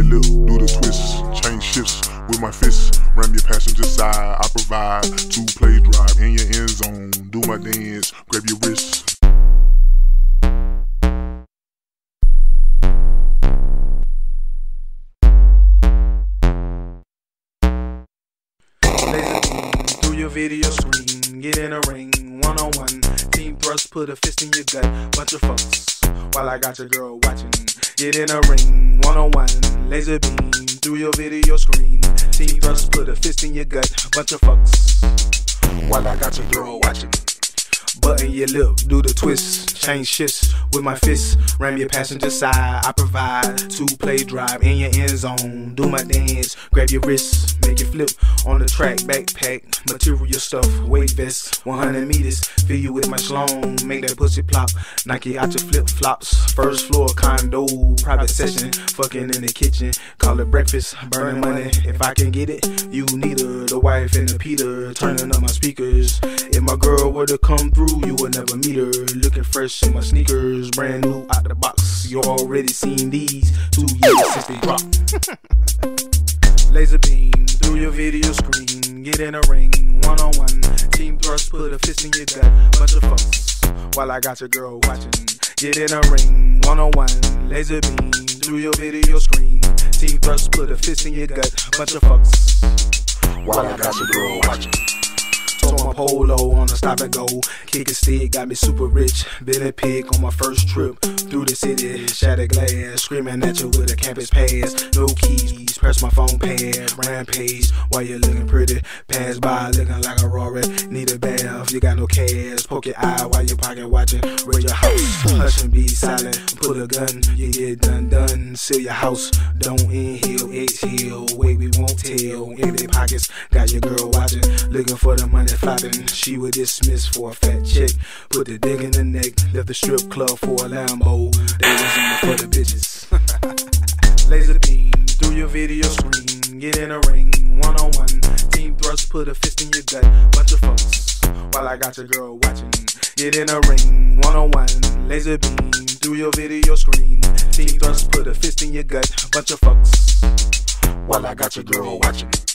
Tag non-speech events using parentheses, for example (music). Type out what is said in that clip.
your lip, do the twist. Change shifts with my fists. Ram your passenger side. I provide two play drive in your end zone. Do my dance, grab your wrist. Laser beam through your video screen. Get in a ring, one on one. Team thrust, put a fist in your gut. Bunch of fucks while I got your girl watching. Get in a ring, one on one. Laser beam through your video screen. Team thrust, put a fist in your gut. Bunch of fucks while I got your girl watching. Button your lip, do the twist, change shifts with my fist. Ram your passenger side, I provide two play drive in your end zone. Do my dance, grab your wrist, make it flip on the track. Backpack, material stuff, weight vest, 100 meters. Fill you with my shalom, make that pussy plop. Nike out your flip flops. First floor condo, private session, fucking in the kitchen. Call it breakfast, burning money. If I can get it, you need her. Wife and the Peter, turning up my speakers. If my girl were to come through, you would never meet her. Looking fresh in my sneakers, brand new out the box. You already seen these two years since they dropped. (laughs) Laser beam through your video screen. Get in a ring, one on one. Team thrust, put a fist in your gut. Bunch of fucks while I got your girl watching. Get in a ring, one on one. Laser beam through your video screen. Team thrust, put a fist in your gut. Bunch of fucks while I got your girl watching. Told my polo on a stop and go. Kick a stick, got me super rich. Billy Pig on my first trip through the city. Shattered glass, screaming at you with a campus pass. No keys, press my phone pad. Rampage while you're looking pretty. Pass by looking like a Rory. Need a bath, you got no cash. Poke your eye while your pocket watching. Raid your house, hush and be silent. Put a gun, you get done done. Seal your house, don't inhale, exhale. Wait, we won't tell. Empty pockets, got your girl watching. Looking for the money flopping. She was dismissed for a fat chick. Put the dick in the neck, left the strip club for a Lambo. They was in for the bitches. (laughs) Laser beam through your video screen. Get in a ring, one on one. Team thrust, put a fist in your gut. Bunch of fucks while I got your girl watching. Get in a ring, one on one. Laser beam through your video screen. Team thrust, put a fist in your gut. Bunch of fucks while I got your girl watching.